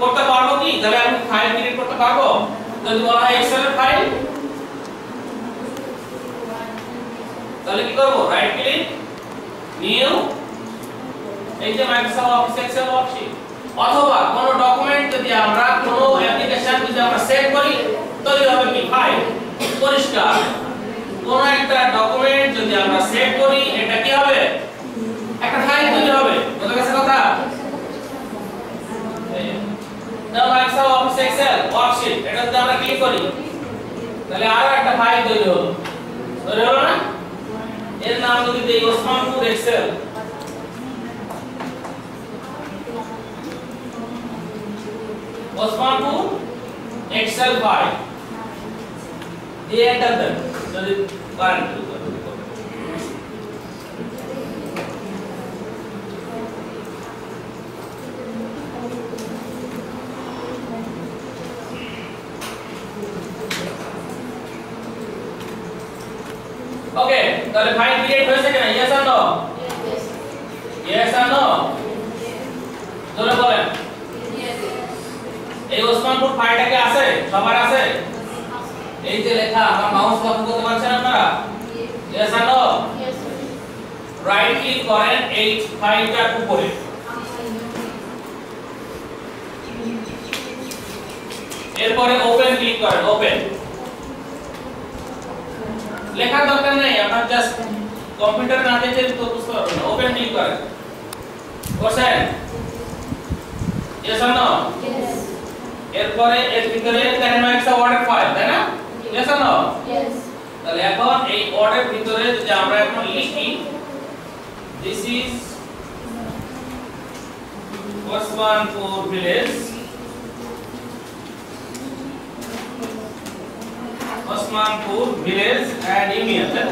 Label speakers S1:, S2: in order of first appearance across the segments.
S1: করতে পারব কি? তাহলে আমি ফাইল ক্রিয়েট করতে পারব? যদি বলা হয় এক্সেল এর ফাইল তাহলে কি করব? রাইট ক্লিক নিউ এই যে মাইক্রোসফট অফিস এক্সেল ওয়ার্কশিট অথবা কোনো ডকুমেন্ট যদি আমরা কোনো অ্যাপ্লিকেশন যদি আমরা সেভ করি, তৈরি হবে কি? ফাইল পরিষ্কার। কোন একটা ডকুমেন্ট যদি আমরা সেভ করি, এটা কি হবে? একটা ফাইল তৈরি হবে। বুঝা গেছে কথা? এক্সেল ওয়ার্কশিট এটা যদি আমরা ক্লিক করি তাহলে আরো একটা ফাইল তৈরি হলো তৈরি হলো না এর নাম যদি দেই Osmanpur Excel Osmanpur Excel file দিয়ে এন্টার দেন যদি পারেন ওকে তাহলে ফাইল ক্রিয়েট হয়েছে কিনা ইয়েস আর নো ইয়েস আর নো জোরে বলেন এই ওসমানপুর ফাইলটা কি আছে সবার আছে এই যে লেখা আমার মাউস লক্ষ্য করতে পারছেন আপনারা yes or no right click করেন এই ফাইলটার উপরে এরপরে ওপেন ক্লিক করেন ওপেন লেখার দরকার নেই আপনার জাস্ট কম্পিউটার না দেখে তো বুঝতে পারবেন না ওপেন ক্লিক করেন করছেন ইয়েস আর নো এরপরে এর ভিতরে দেখেন একটা অর্ডার ফাইল তাই না ইয়েস আর নো তাহলে এখন এই অর্ডার ভিতরে যদি আমরা এখন লিখি this is Osmanpur village Osmanpur village and Emir.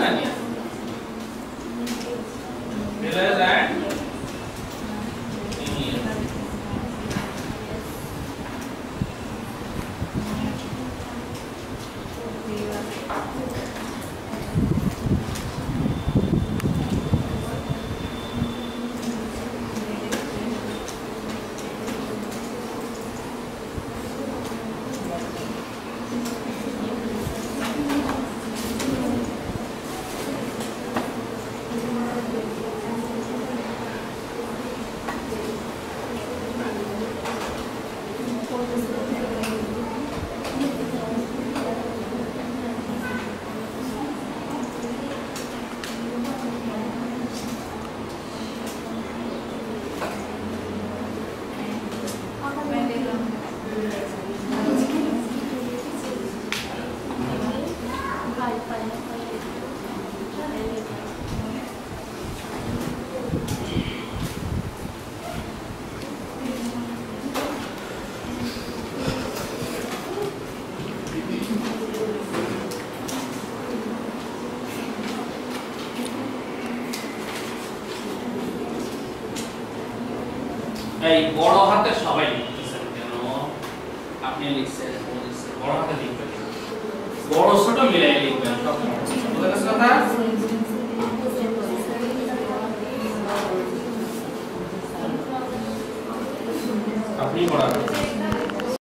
S1: এই বড় হাতে সবাই লিখতেছেন কেন? আপনি লিখছেন বড় হাতে লিখবেন বড় ছোট মিলাই লিখবেন, সব বুঝা কথা? আপনি পড়াবেন।